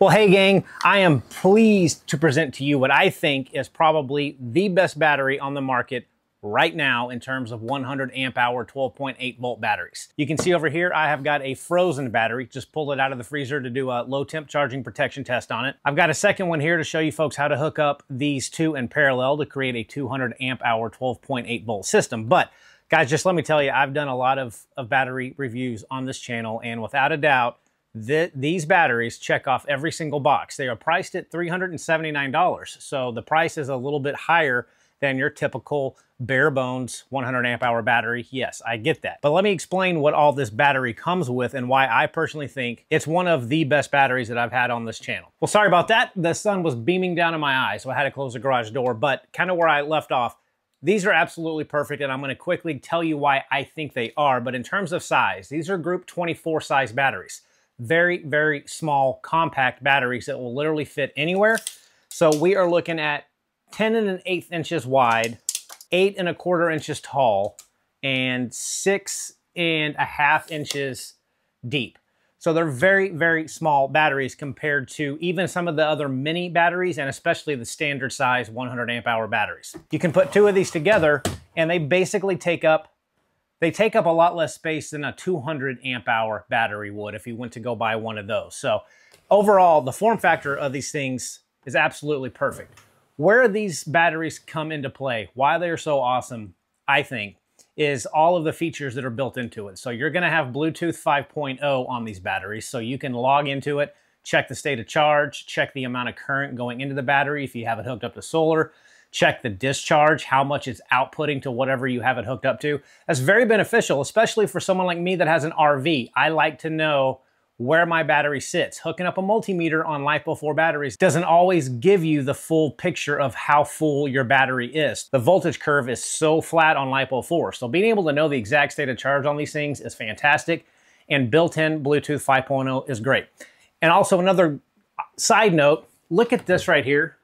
Well, hey gang, I am pleased to present to you what I think is probably the best battery on the market right now in terms of 100 amp hour 12.8 volt batteries. You can see over here I have got a frozen battery, just pulled it out of the freezer to do a low temp charging protection test on it. I've got a second one here to show you folks how to hook up these two in parallel to create a 200 amp hour 12.8 volt system. But guys, just let me tell you, I've done a lot of, of battery reviews on this channel and without a doubt, the, these batteries check off every single box. They are priced at $379. So the price is a little bit higher than your typical bare bones 100 amp hour battery. Yes, I get that. But let me explain what all this battery comes with and why I personally think it's one of the best batteries that I've had on this channel. Well, sorry about that. The sun was beaming down in my eyes, so I had to close the garage door, but kind of where I left off, these are absolutely perfect, and I'm gonna quickly tell you why I think they are. But in terms of size, these are group 24 size batteries very, very small, compact batteries that will literally fit anywhere. So we are looking at 10 and an eighth inches wide, eight and a quarter inches tall, and six and a half inches deep. So they're very, very small batteries compared to even some of the other mini batteries and especially the standard size 100 amp hour batteries. You can put two of these together and they basically take up they take up a lot less space than a 200 amp hour battery would if you went to go buy one of those. So overall, the form factor of these things is absolutely perfect. Where these batteries come into play, why they're so awesome, I think, is all of the features that are built into it. So you're gonna have Bluetooth 5.0 on these batteries, so you can log into it, check the state of charge, check the amount of current going into the battery if you have it hooked up to solar, check the discharge, how much it's outputting to whatever you have it hooked up to. That's very beneficial, especially for someone like me that has an RV. I like to know where my battery sits. Hooking up a multimeter on LiPo4 batteries doesn't always give you the full picture of how full your battery is. The voltage curve is so flat on LiPo4, so being able to know the exact state of charge on these things is fantastic, and built-in Bluetooth 5.0 is great. And also another side note, look at this right here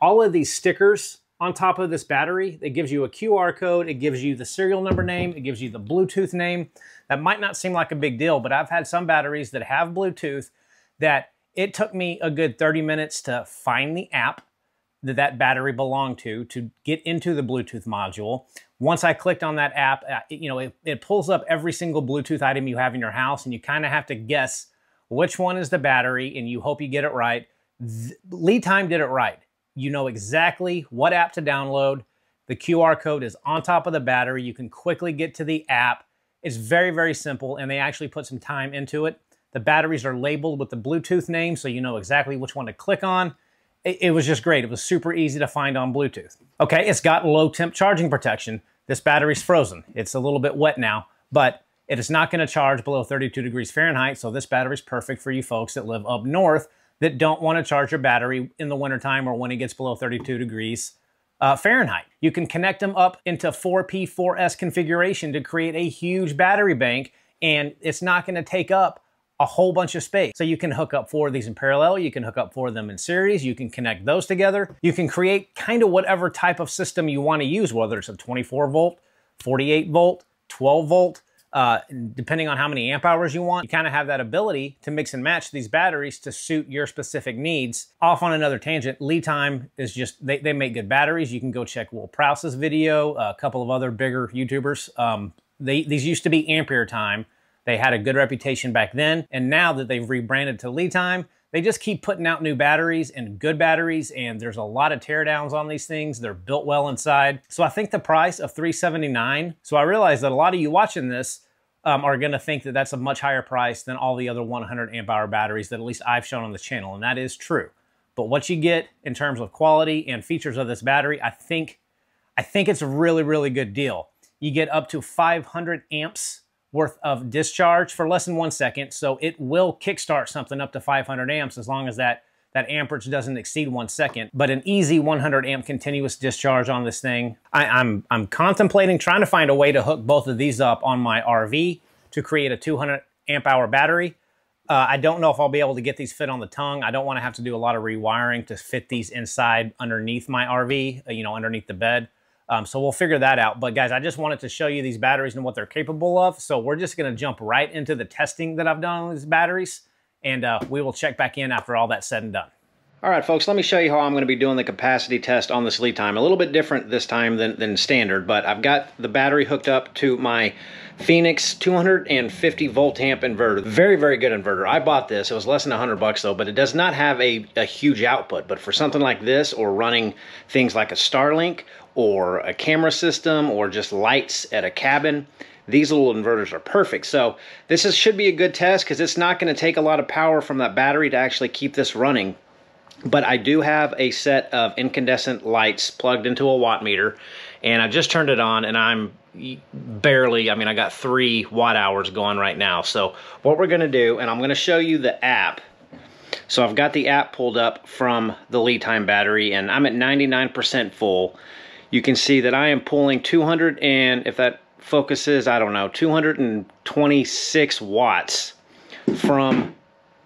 all of these stickers on top of this battery. It gives you a QR code, it gives you the serial number name, it gives you the Bluetooth name. That might not seem like a big deal, but I've had some batteries that have Bluetooth that it took me a good 30 minutes to find the app that that battery belonged to to get into the Bluetooth module. Once I clicked on that app, uh, you know, it, it pulls up every single Bluetooth item you have in your house and you kind of have to guess which one is the battery and you hope you get it right. LiTime did it right you know exactly what app to download. The QR code is on top of the battery. You can quickly get to the app. It's very, very simple, and they actually put some time into it. The batteries are labeled with the Bluetooth name, so you know exactly which one to click on. It, it was just great. It was super easy to find on Bluetooth. Okay, it's got low temp charging protection. This battery's frozen. It's a little bit wet now, but it is not going to charge below 32 degrees Fahrenheit, so this battery is perfect for you folks that live up north that don't want to charge your battery in the wintertime or when it gets below 32 degrees uh, Fahrenheit. You can connect them up into 4P4S configuration to create a huge battery bank, and it's not going to take up a whole bunch of space. So you can hook up four of these in parallel, you can hook up four of them in series, you can connect those together. You can create kind of whatever type of system you want to use, whether it's a 24 volt, 48 volt, 12 volt, uh, depending on how many amp hours you want, you kind of have that ability to mix and match these batteries to suit your specific needs. Off on another tangent, LiTime is just, they, they make good batteries. You can go check Will Prouse's video, a couple of other bigger YouTubers. Um, they, these used to be Ampere Time. They had a good reputation back then. And now that they've rebranded to LiTime, they just keep putting out new batteries and good batteries and there's a lot of teardowns on these things. They're built well inside. So I think the price of 379. So I realize that a lot of you watching this um, are going to think that that's a much higher price than all the other 100 amp hour batteries that at least I've shown on the channel. And that is true. But what you get in terms of quality and features of this battery, I think, I think it's a really, really good deal. You get up to 500 amps worth of discharge for less than one second. So it will kickstart something up to 500 amps as long as that, that amperage doesn't exceed one second. But an easy 100 amp continuous discharge on this thing. I, I'm, I'm contemplating trying to find a way to hook both of these up on my RV to create a 200 amp hour battery. Uh, I don't know if I'll be able to get these fit on the tongue. I don't want to have to do a lot of rewiring to fit these inside underneath my RV, uh, you know, underneath the bed. Um, so we'll figure that out. But guys, I just wanted to show you these batteries and what they're capable of. So we're just going to jump right into the testing that I've done on these batteries and uh, we will check back in after all that's said and done. All right, folks, let me show you how I'm going to be doing the capacity test on this LiTime. A little bit different this time than, than standard, but I've got the battery hooked up to my Phoenix 250 volt amp inverter. Very, very good inverter. I bought this. It was less than 100 bucks though, but it does not have a, a huge output. But for something like this or running things like a Starlink or a camera system or just lights at a cabin, these little inverters are perfect. So this is, should be a good test because it's not going to take a lot of power from that battery to actually keep this running but I do have a set of incandescent lights plugged into a watt meter and I just turned it on and I'm barely, I mean, I got three watt hours going right now. So what we're gonna do, and I'm gonna show you the app. So I've got the app pulled up from the LiTime battery and I'm at 99% full. You can see that I am pulling 200 and if that focuses, I don't know, 226 watts from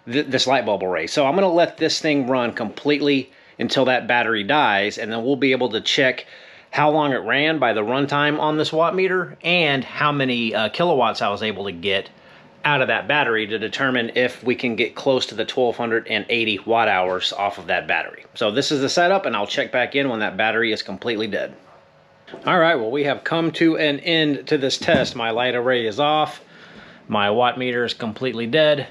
th this light bulb array. So I'm going to let this thing run completely until that battery dies, and then we'll be able to check how long it ran by the runtime on this watt meter and how many uh, kilowatts I was able to get out of that battery to determine if we can get close to the 1280 watt hours off of that battery. So this is the setup and I'll check back in when that battery is completely dead. All right, well we have come to an end to this test. My light array is off. My watt meter is completely dead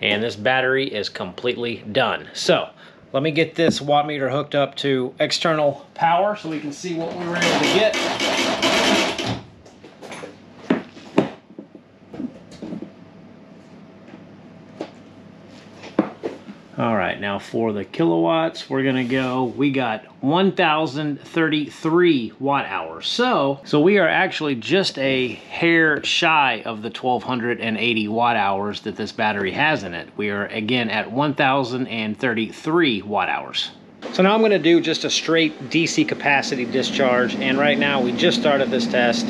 and this battery is completely done. So let me get this watt meter hooked up to external power so we can see what we were able to get. All right, now for the kilowatts, we're gonna go, we got 1,033 watt hours. So, so we are actually just a hair shy of the 1,280 watt hours that this battery has in it. We are again at 1,033 watt hours. So now I'm gonna do just a straight DC capacity discharge. And right now we just started this test.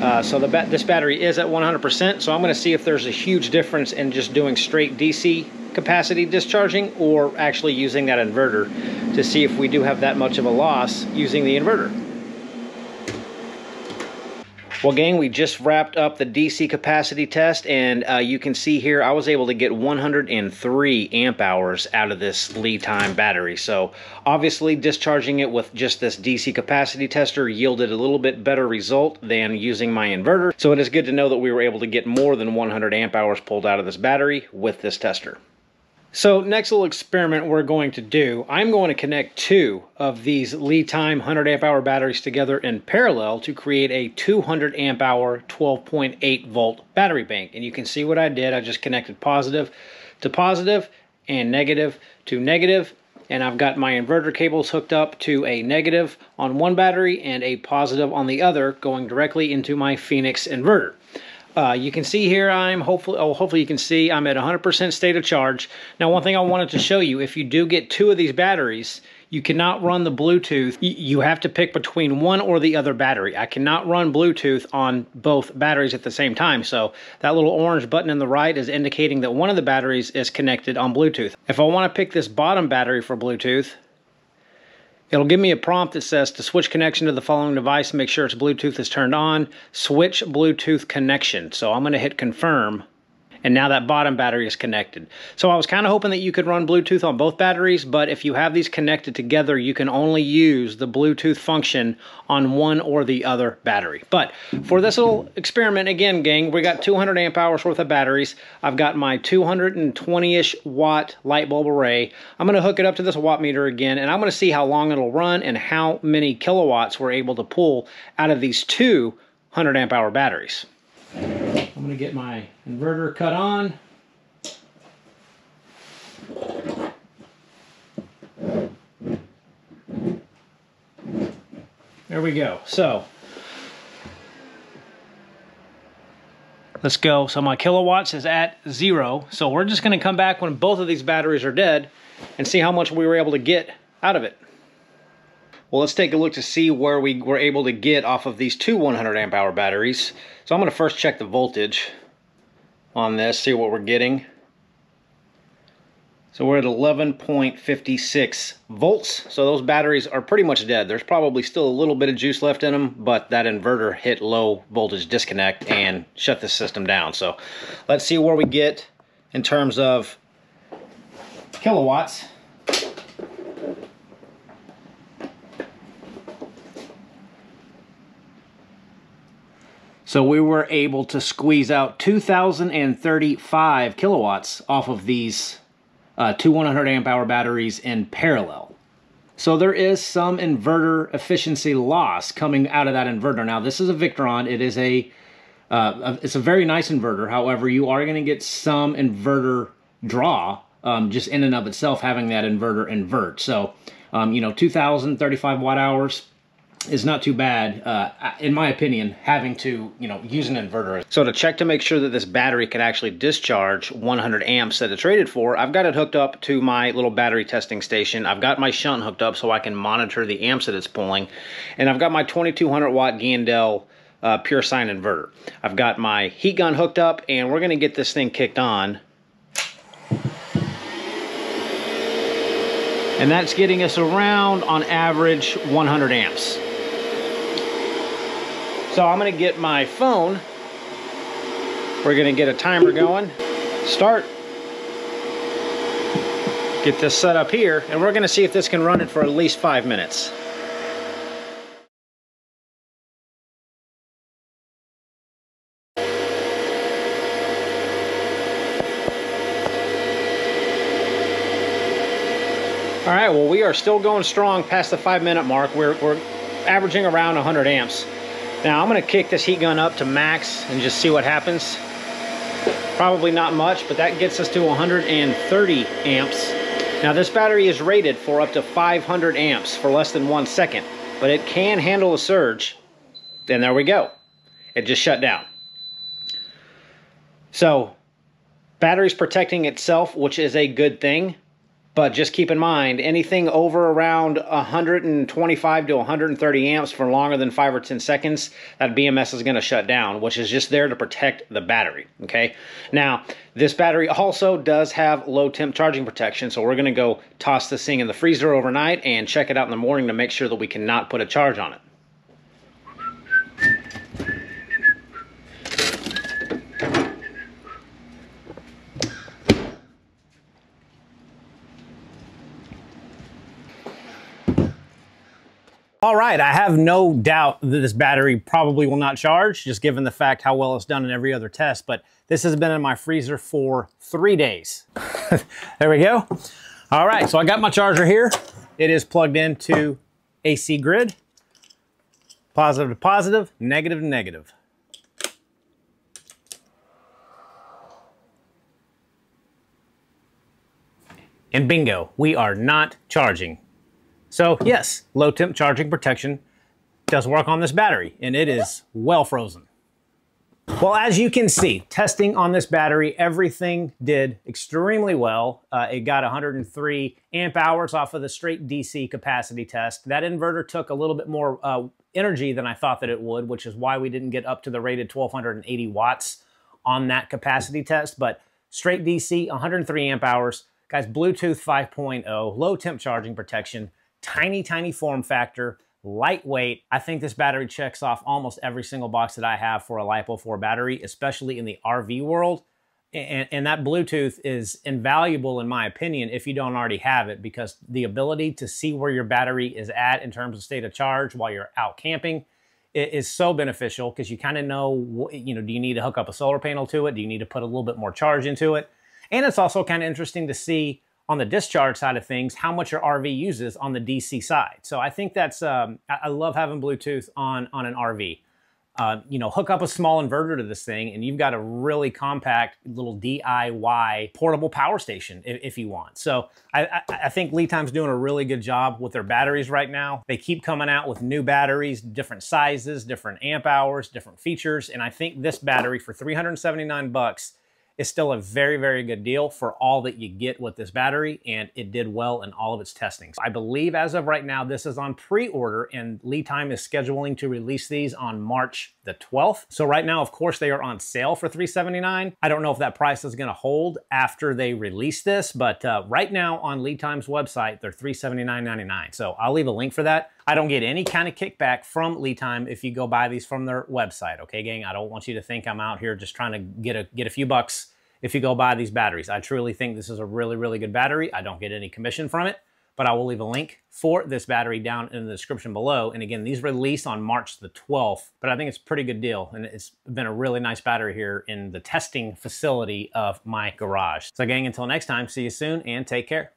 Uh, so the this battery is at 100%. So I'm gonna see if there's a huge difference in just doing straight DC capacity discharging or actually using that inverter to see if we do have that much of a loss using the inverter. Well, gang, we just wrapped up the DC capacity test, and uh, you can see here I was able to get 103 amp hours out of this LiTime battery. So, obviously, discharging it with just this DC capacity tester yielded a little bit better result than using my inverter. So, it is good to know that we were able to get more than 100 amp hours pulled out of this battery with this tester. So next little experiment we're going to do, I'm going to connect two of these LiTime 100 amp hour batteries together in parallel to create a 200 amp hour 12.8 volt battery bank. And you can see what I did. I just connected positive to positive and negative to negative and I've got my inverter cables hooked up to a negative on one battery and a positive on the other going directly into my Phoenix inverter. Uh, you can see here I'm hopefully, oh, hopefully you can see I'm at 100% state of charge. Now, one thing I wanted to show you, if you do get two of these batteries, you cannot run the Bluetooth. You have to pick between one or the other battery. I cannot run Bluetooth on both batteries at the same time. So that little orange button in the right is indicating that one of the batteries is connected on Bluetooth. If I want to pick this bottom battery for Bluetooth, It'll give me a prompt that says to switch connection to the following device, make sure its Bluetooth is turned on, switch Bluetooth connection. So I'm gonna hit confirm and now that bottom battery is connected. So I was kind of hoping that you could run Bluetooth on both batteries, but if you have these connected together, you can only use the Bluetooth function on one or the other battery. But for this little experiment, again, gang, we got 200 amp hours worth of batteries. I've got my 220-ish watt light bulb array. I'm gonna hook it up to this watt meter again, and I'm gonna see how long it'll run and how many kilowatts we're able to pull out of these two 100 amp hour batteries. I'm going to get my inverter cut on. There we go. So, let's go. So my kilowatts is at zero. So we're just going to come back when both of these batteries are dead and see how much we were able to get out of it. Well, let's take a look to see where we were able to get off of these two 100 amp hour batteries. So I'm going to first check the voltage on this, see what we're getting. So we're at 11.56 volts. So those batteries are pretty much dead. There's probably still a little bit of juice left in them, but that inverter hit low voltage disconnect and shut the system down. So let's see where we get in terms of kilowatts. So we were able to squeeze out 2,035 kilowatts off of these uh, two 100 amp hour batteries in parallel. So there is some inverter efficiency loss coming out of that inverter. Now this is a Victron. It is a, uh, it's a very nice inverter. However, you are going to get some inverter draw um, just in and of itself having that inverter invert. So, um, you know, 2,035 watt hours is not too bad, uh, in my opinion, having to, you know, use an inverter. So to check to make sure that this battery can actually discharge 100 amps that it's rated for, I've got it hooked up to my little battery testing station. I've got my shunt hooked up so I can monitor the amps that it's pulling. And I've got my 2200 watt Giandel uh, pure sine inverter. I've got my heat gun hooked up and we're gonna get this thing kicked on. And that's getting us around on average 100 amps. So I'm gonna get my phone. We're gonna get a timer going. Start. Get this set up here, and we're gonna see if this can run it for at least five minutes. All right, well, we are still going strong past the five minute mark. We're, we're averaging around 100 amps. Now I'm gonna kick this heat gun up to max and just see what happens. Probably not much, but that gets us to 130 amps. Now this battery is rated for up to 500 amps for less than one second, but it can handle a surge. Then there we go. It just shut down. So battery's protecting itself, which is a good thing. But just keep in mind, anything over around 125 to 130 amps for longer than 5 or 10 seconds, that BMS is going to shut down, which is just there to protect the battery, okay? Now, this battery also does have low temp charging protection, so we're going to go toss this thing in the freezer overnight and check it out in the morning to make sure that we cannot put a charge on it. All right, I have no doubt that this battery probably will not charge, just given the fact how well it's done in every other test, but this has been in my freezer for three days. there we go. All right, so I got my charger here. It is plugged into AC grid. Positive to positive, negative to negative. And bingo, we are not charging. So yes, low temp charging protection does work on this battery and it is well frozen. Well, as you can see, testing on this battery, everything did extremely well. Uh, it got 103 amp hours off of the straight DC capacity test. That inverter took a little bit more uh, energy than I thought that it would, which is why we didn't get up to the rated 1280 watts on that capacity test. But straight DC, 103 amp hours. Guys, Bluetooth 5.0, low temp charging protection, tiny, tiny form factor, lightweight. I think this battery checks off almost every single box that I have for a LiPo4 battery, especially in the RV world. And, and, that Bluetooth is invaluable in my opinion if you don't already have it because the ability to see where your battery is at in terms of state of charge while you're out camping is so beneficial because you kind of know, you know, do you need to hook up a solar panel to it? Do you need to put a little bit more charge into it? And it's also kind of interesting to see on the discharge side of things, how much your RV uses on the DC side. So I think that's, um, I love having Bluetooth on, on an RV. Uh, you know, hook up a small inverter to this thing and you've got a really compact little DIY portable power station if, if you want. So I, I, I, think LiTime's doing a really good job with their batteries right now. They keep coming out with new batteries, different sizes, different amp hours, different features. And I think this battery for 379 bucks is still a very, very good deal for all that you get with this battery, and it did well in all of its testing. I believe as of right now, this is on pre-order, and LiTime is scheduling to release these on March the 12th. So right now, of course, they are on sale for 379. I don't know if that price is gonna hold after they release this, but uh, right now on LiTime's website, they're $379.99. So I'll leave a link for that. I don't get any kind of kickback from LiTime if you go buy these from their website, okay, gang? I don't want you to think I'm out here just trying to get a, get a few bucks if you go buy these batteries. I truly think this is a really, really good battery. I don't get any commission from it, but I will leave a link for this battery down in the description below. And again, these released on March the 12th, but I think it's a pretty good deal. And it's been a really nice battery here in the testing facility of my garage. So gang, until next time, see you soon and take care.